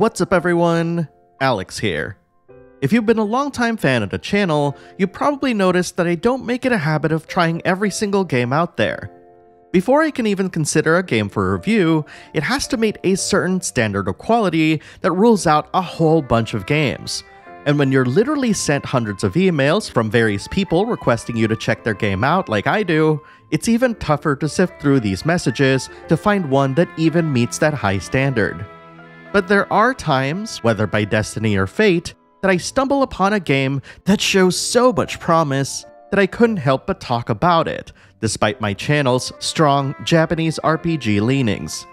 What's up, everyone? Alex here. If you've been a longtime fan of the channel, you probably noticed that I don't make it a habit of trying every single game out there. Before I can even consider a game for review, it has to meet a certain standard of quality that rules out a whole bunch of games. And when you're literally sent hundreds of emails from various people requesting you to check their game out like I do, it's even tougher to sift through these messages to find one that even meets that high standard. But there are times, whether by destiny or fate, that I stumble upon a game that shows so much promise that I couldn't help but talk about it, despite my channel's strong Japanese RPG leanings.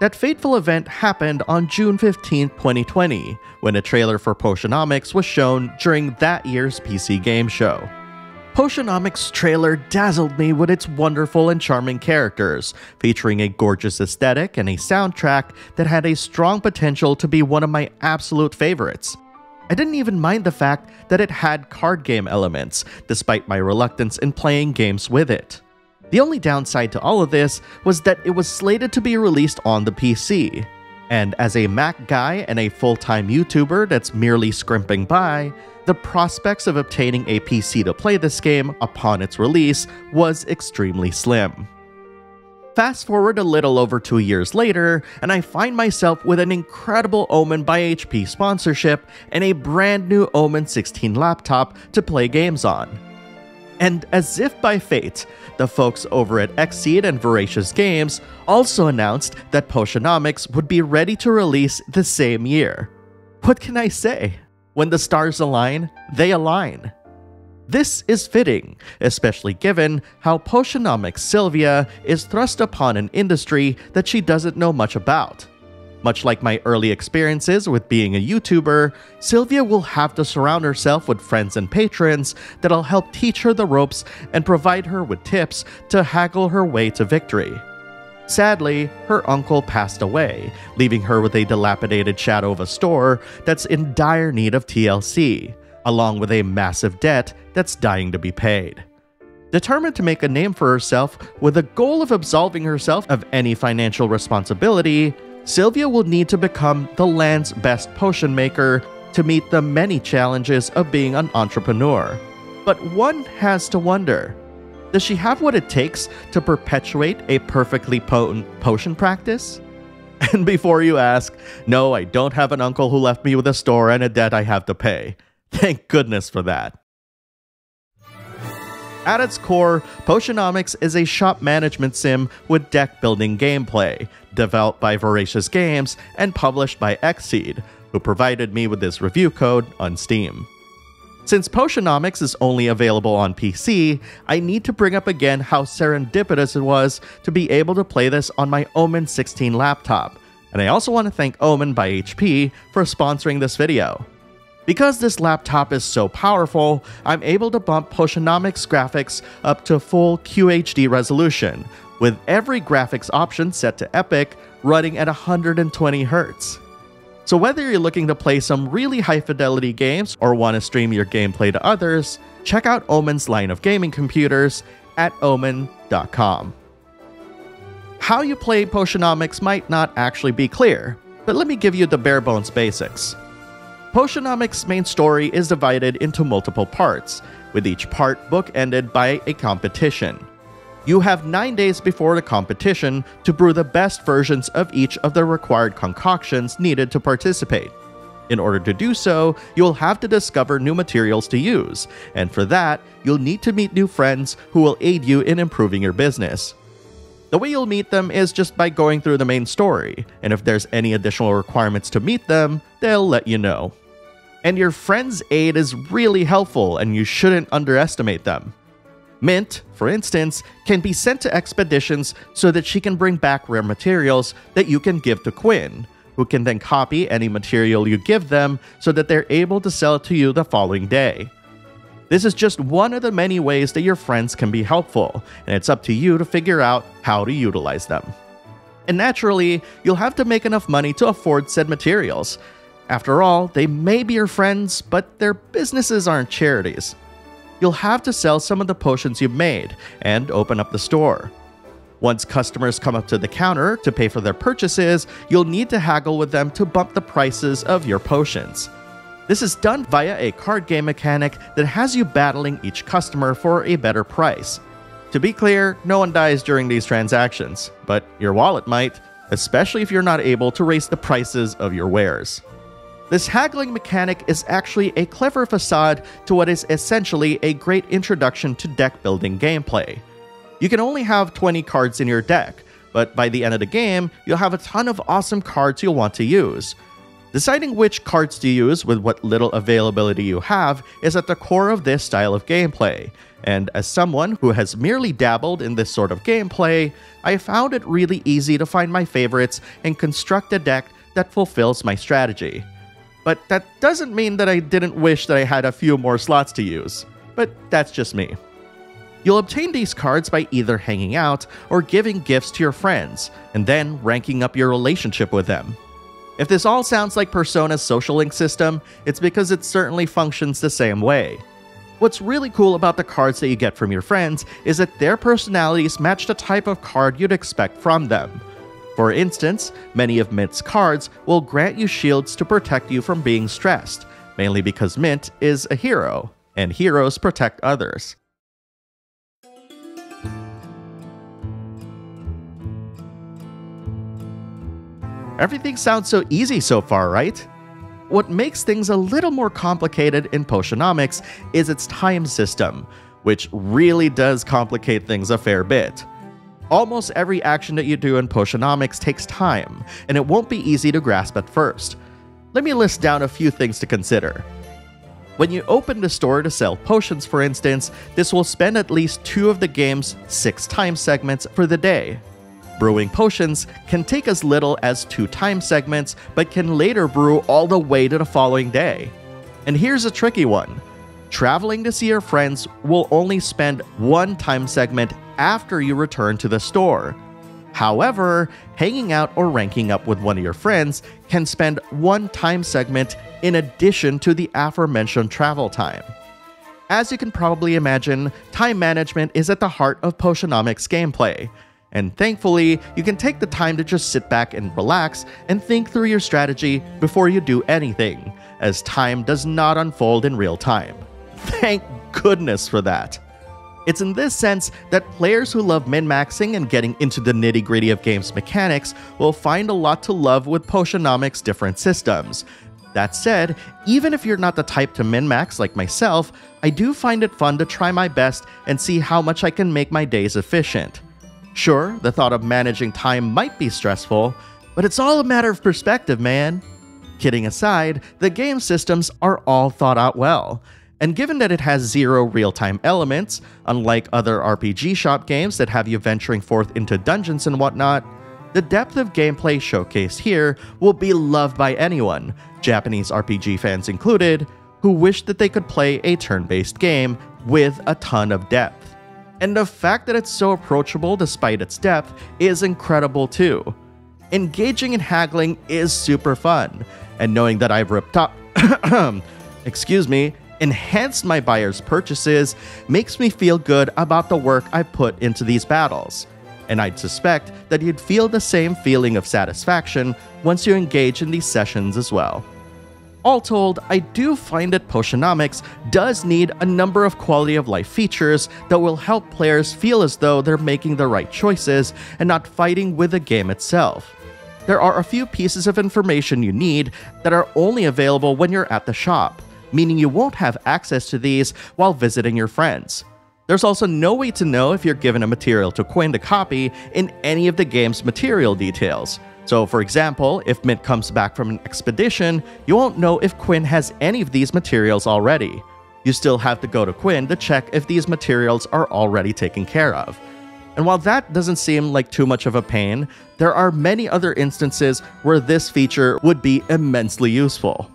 That fateful event happened on June 15, 2020, when a trailer for Potionomics was shown during that year's PC game show. Potionomics' trailer dazzled me with its wonderful and charming characters, featuring a gorgeous aesthetic and a soundtrack that had a strong potential to be one of my absolute favorites. I didn't even mind the fact that it had card game elements, despite my reluctance in playing games with it. The only downside to all of this was that it was slated to be released on the PC. And as a Mac guy and a full time YouTuber that's merely scrimping by, the prospects of obtaining a PC to play this game upon its release was extremely slim. Fast forward a little over two years later, and I find myself with an incredible Omen by HP sponsorship and a brand new Omen 16 laptop to play games on. And as if by fate, the folks over at Xseed and Voracious Games also announced that Potionomics would be ready to release the same year. What can I say? When the stars align, they align. This is fitting, especially given how Potionomics Sylvia is thrust upon an industry that she doesn't know much about. Much like my early experiences with being a YouTuber, Sylvia will have to surround herself with friends and patrons that'll help teach her the ropes and provide her with tips to haggle her way to victory. Sadly, her uncle passed away, leaving her with a dilapidated shadow of a store that's in dire need of TLC, along with a massive debt that's dying to be paid. Determined to make a name for herself with the goal of absolving herself of any financial responsibility, Sylvia will need to become the land's best potion maker to meet the many challenges of being an entrepreneur. But one has to wonder does she have what it takes to perpetuate a perfectly potent potion practice? And before you ask, no, I don't have an uncle who left me with a store and a debt I have to pay. Thank goodness for that. At its core, Potionomics is a shop management sim with deck building gameplay, developed by Voracious Games and published by Xseed, who provided me with this review code on Steam. Since Potionomics is only available on PC, I need to bring up again how serendipitous it was to be able to play this on my Omen 16 laptop, and I also want to thank Omen by HP for sponsoring this video. Because this laptop is so powerful, I'm able to bump Potionomics graphics up to full QHD resolution, with every graphics option set to Epic running at 120Hz. So whether you're looking to play some really high fidelity games or want to stream your gameplay to others, check out Omen's line of gaming computers at omen.com. How you play Potionomics might not actually be clear, but let me give you the bare bones basics. Potionomics' main story is divided into multiple parts, with each part bookended by a competition. You have 9 days before the competition to brew the best versions of each of the required concoctions needed to participate. In order to do so, you'll have to discover new materials to use, and for that, you'll need to meet new friends who will aid you in improving your business. The way you'll meet them is just by going through the main story, and if there's any additional requirements to meet them, they'll let you know. And your friend's aid is really helpful, and you shouldn't underestimate them. Mint, for instance, can be sent to expeditions so that she can bring back rare materials that you can give to Quinn, who can then copy any material you give them so that they're able to sell it to you the following day. This is just one of the many ways that your friends can be helpful, and it's up to you to figure out how to utilize them. And naturally, you'll have to make enough money to afford said materials, after all, they may be your friends, but their businesses aren't charities. You'll have to sell some of the potions you've made and open up the store. Once customers come up to the counter to pay for their purchases, you'll need to haggle with them to bump the prices of your potions. This is done via a card game mechanic that has you battling each customer for a better price. To be clear, no one dies during these transactions, but your wallet might, especially if you're not able to raise the prices of your wares. This haggling mechanic is actually a clever facade to what is essentially a great introduction to deck building gameplay. You can only have 20 cards in your deck, but by the end of the game, you'll have a ton of awesome cards you'll want to use. Deciding which cards to use with what little availability you have is at the core of this style of gameplay, and as someone who has merely dabbled in this sort of gameplay, I found it really easy to find my favorites and construct a deck that fulfills my strategy. But that doesn't mean that I didn't wish that I had a few more slots to use. But that's just me. You'll obtain these cards by either hanging out or giving gifts to your friends, and then ranking up your relationship with them. If this all sounds like Persona's social link system, it's because it certainly functions the same way. What's really cool about the cards that you get from your friends is that their personalities match the type of card you'd expect from them. For instance, many of Mint's cards will grant you shields to protect you from being stressed, mainly because Mint is a hero, and heroes protect others. Everything sounds so easy so far, right? What makes things a little more complicated in Potionomics is its time system, which really does complicate things a fair bit. Almost every action that you do in Potionomics takes time, and it won't be easy to grasp at first. Let me list down a few things to consider. When you open the store to sell potions, for instance, this will spend at least two of the game's six time segments for the day. Brewing potions can take as little as two time segments, but can later brew all the way to the following day. And here's a tricky one traveling to see your friends will only spend one time segment after you return to the store. However, hanging out or ranking up with one of your friends can spend one time segment in addition to the aforementioned travel time. As you can probably imagine, time management is at the heart of Potionomics gameplay. And thankfully, you can take the time to just sit back and relax and think through your strategy before you do anything, as time does not unfold in real time. Thank goodness for that. It's in this sense that players who love min maxing and getting into the nitty gritty of games mechanics will find a lot to love with Potionomics' different systems. That said, even if you're not the type to min max like myself, I do find it fun to try my best and see how much I can make my days efficient. Sure, the thought of managing time might be stressful, but it's all a matter of perspective, man. Kidding aside, the game systems are all thought out well. And given that it has zero real time elements, unlike other RPG shop games that have you venturing forth into dungeons and whatnot, the depth of gameplay showcased here will be loved by anyone, Japanese RPG fans included, who wish that they could play a turn based game with a ton of depth. And the fact that it's so approachable despite its depth is incredible too. Engaging in haggling is super fun, and knowing that I've ripped up, excuse me, enhanced my buyer's purchases makes me feel good about the work I put into these battles. And I'd suspect that you'd feel the same feeling of satisfaction once you engage in these sessions as well. All told, I do find that Potionomics does need a number of quality of life features that will help players feel as though they're making the right choices and not fighting with the game itself. There are a few pieces of information you need that are only available when you're at the shop, meaning you won't have access to these while visiting your friends. There's also no way to know if you're given a material to Quinn to copy in any of the game's material details. So, for example, if Mint comes back from an expedition, you won't know if Quinn has any of these materials already. You still have to go to Quinn to check if these materials are already taken care of. And while that doesn't seem like too much of a pain, there are many other instances where this feature would be immensely useful.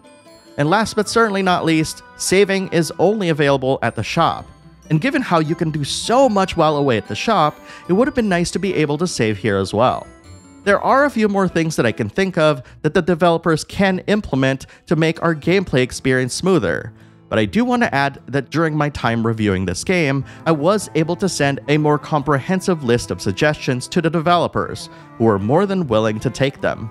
And last but certainly not least, saving is only available at the shop. And given how you can do so much while away at the shop, it would have been nice to be able to save here as well. There are a few more things that I can think of that the developers can implement to make our gameplay experience smoother. but I do want to add that during my time reviewing this game, I was able to send a more comprehensive list of suggestions to the developers, who were more than willing to take them.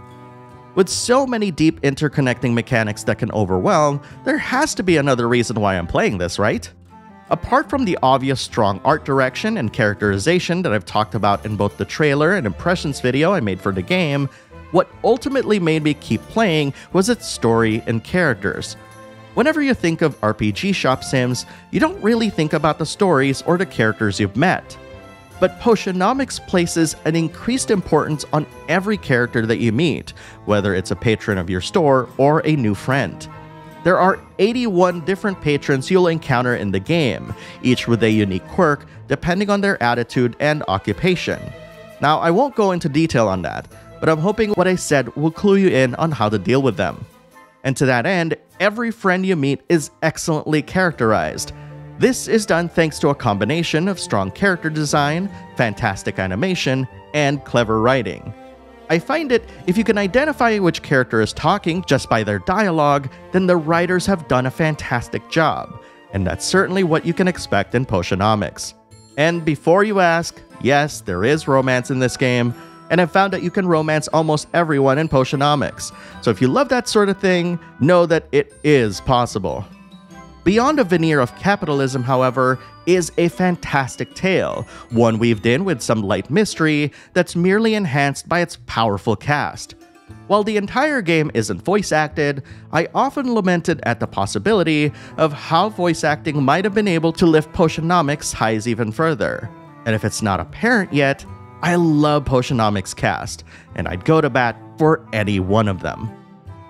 With so many deep interconnecting mechanics that can overwhelm, there has to be another reason why I'm playing this, right? Apart from the obvious strong art direction and characterization that I've talked about in both the trailer and impressions video I made for the game, what ultimately made me keep playing was its story and characters. Whenever you think of RPG shop sims, you don't really think about the stories or the characters you've met. But Potionomics places an increased importance on every character that you meet, whether it's a patron of your store or a new friend. There are 81 different patrons you'll encounter in the game, each with a unique quirk depending on their attitude and occupation. Now, I won't go into detail on that, but I'm hoping what I said will clue you in on how to deal with them. And to that end, every friend you meet is excellently characterized. This is done thanks to a combination of strong character design, fantastic animation, and clever writing. I find it, if you can identify which character is talking just by their dialogue, then the writers have done a fantastic job, and that's certainly what you can expect in Potionomics. And before you ask, yes, there is romance in this game, and I've found that you can romance almost everyone in Potionomics. So if you love that sort of thing, know that it is possible. Beyond a veneer of capitalism, however, is a fantastic tale, one weaved in with some light mystery that's merely enhanced by its powerful cast. While the entire game isn't voice acted, I often lamented at the possibility of how voice acting might have been able to lift Potionomics' highs even further. And if it's not apparent yet, I love Potionomics cast, and I'd go to bat for any one of them.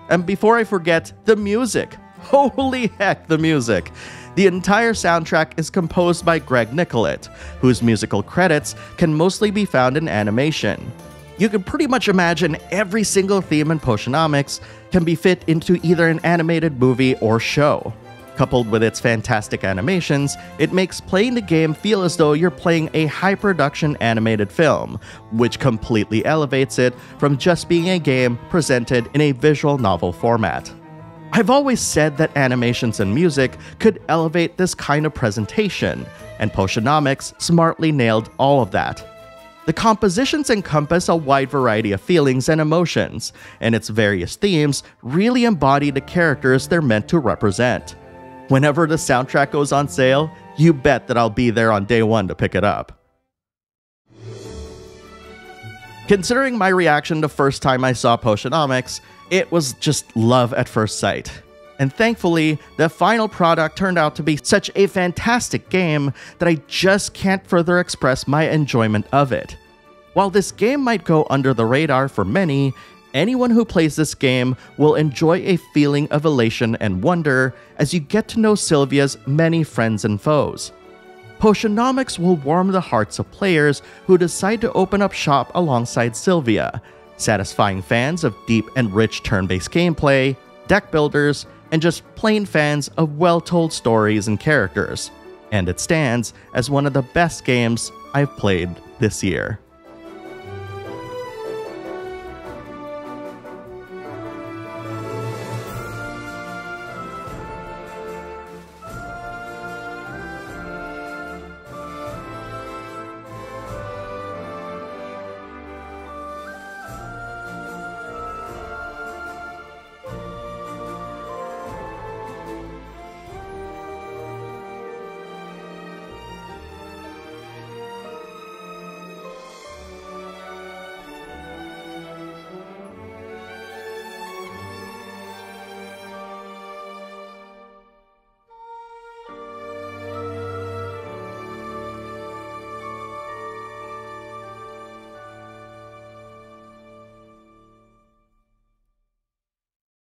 And before I forget, the music. Holy heck, the music! The entire soundtrack is composed by Greg Nicollet, whose musical credits can mostly be found in animation. You can pretty much imagine every single theme in Potionomics can be fit into either an animated movie or show. Coupled with its fantastic animations, it makes playing the game feel as though you're playing a high production animated film, which completely elevates it from just being a game presented in a visual novel format. I've always said that animations and music could elevate this kind of presentation, and Potionomics smartly nailed all of that. The compositions encompass a wide variety of feelings and emotions, and its various themes really embody the characters they're meant to represent. Whenever the soundtrack goes on sale, you bet that I'll be there on day one to pick it up. Considering my reaction the first time I saw Potionomics, it was just love at first sight. And thankfully, the final product turned out to be such a fantastic game that I just can't further express my enjoyment of it. While this game might go under the radar for many, anyone who plays this game will enjoy a feeling of elation and wonder as you get to know Sylvia's many friends and foes. Potionomics will warm the hearts of players who decide to open up shop alongside Sylvia, satisfying fans of deep and rich turn based gameplay, deck builders, and just plain fans of well told stories and characters. And it stands as one of the best games I've played this year.